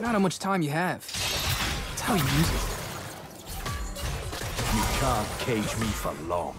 It's not how much time you have. It's how you use it. You can't cage me for long.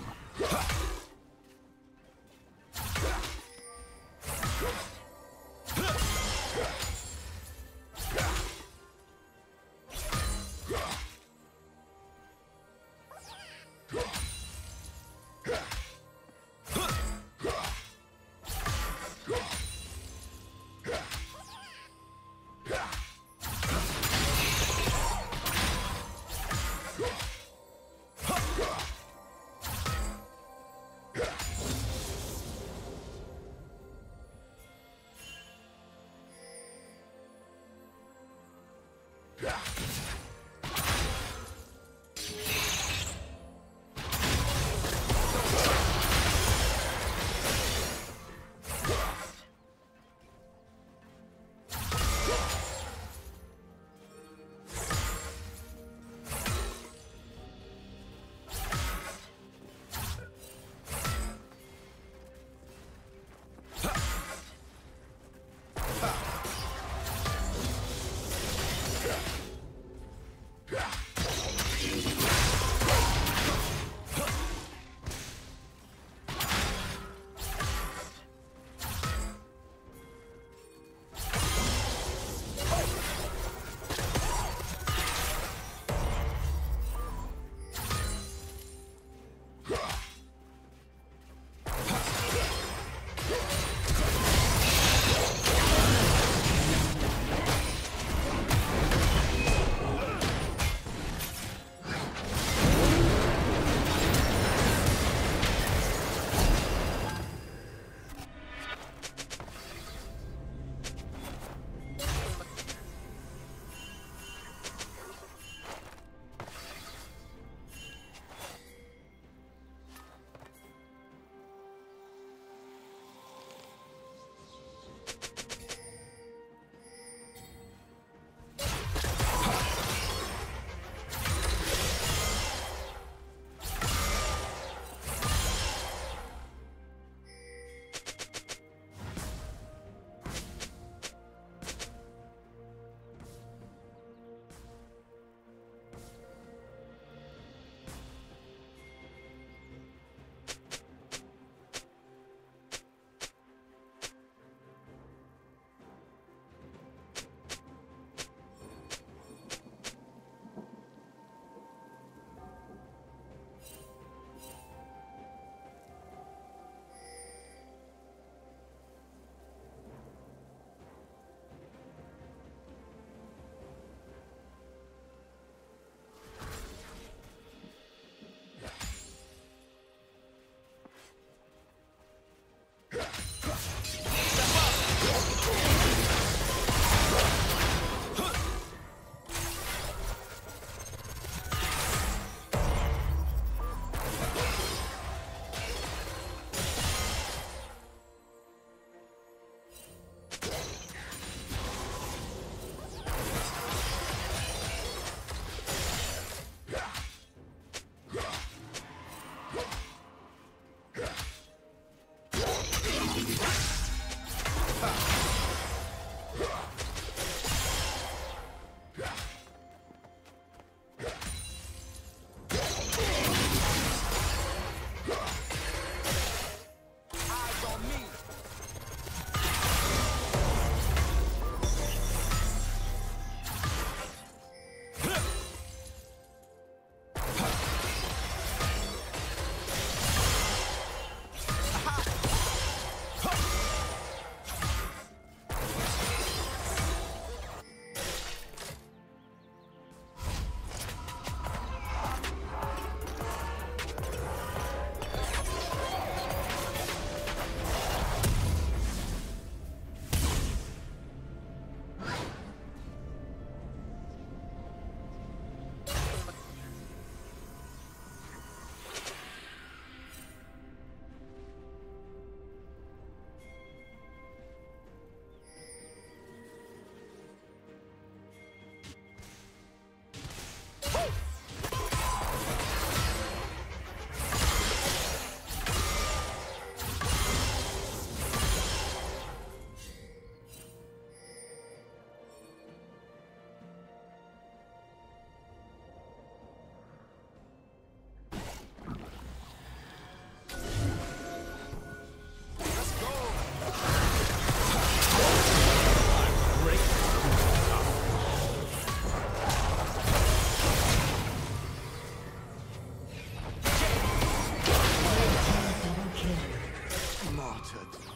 martyred.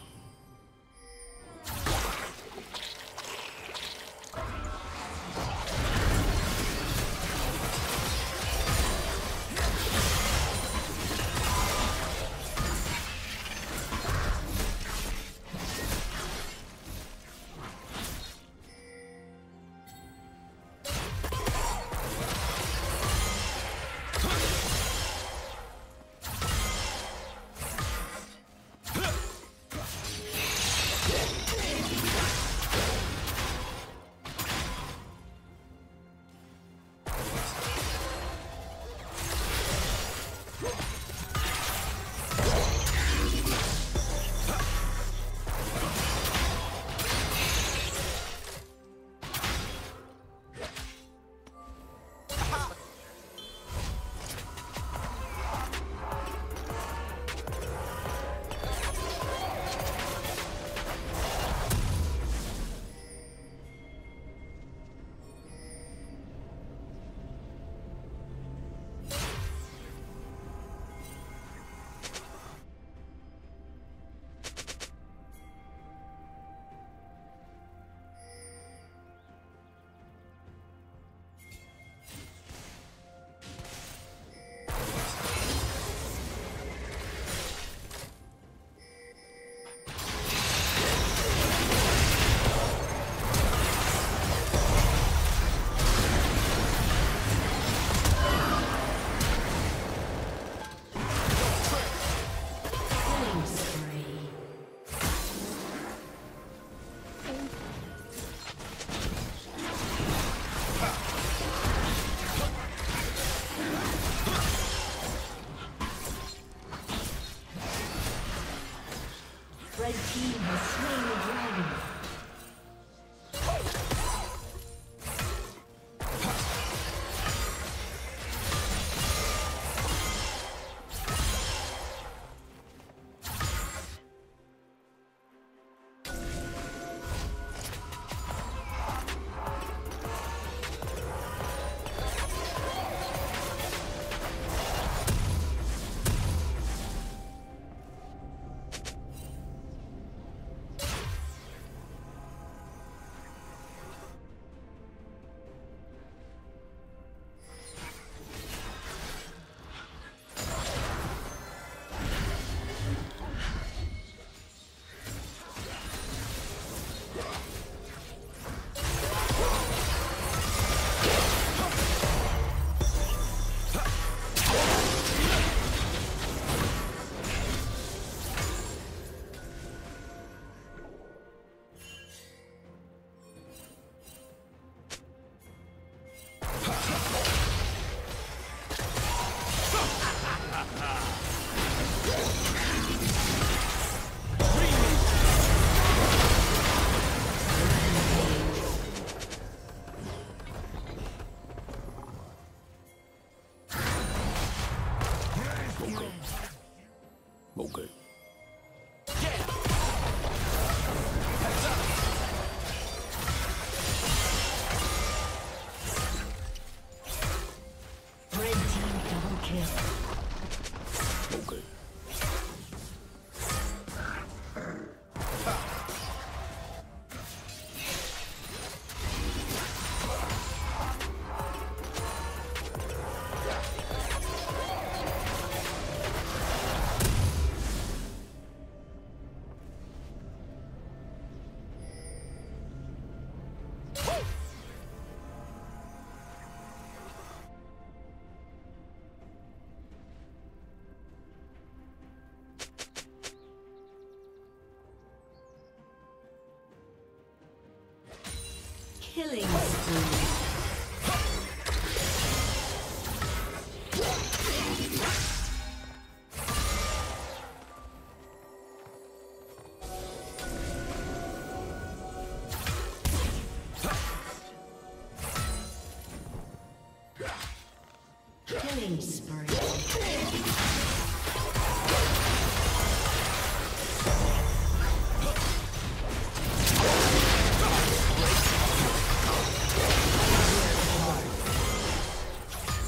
Killing spree.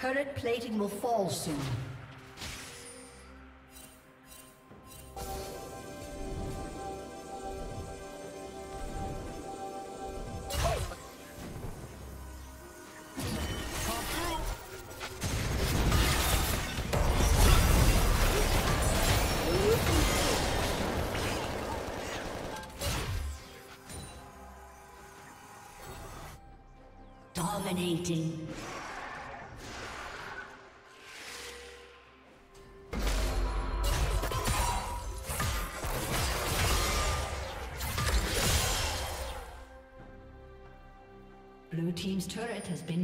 Turret plating will fall soon. Dominating.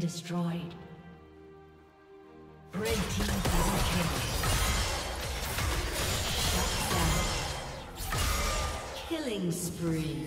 Destroyed. Red team double kill. Shut down. Killing spree.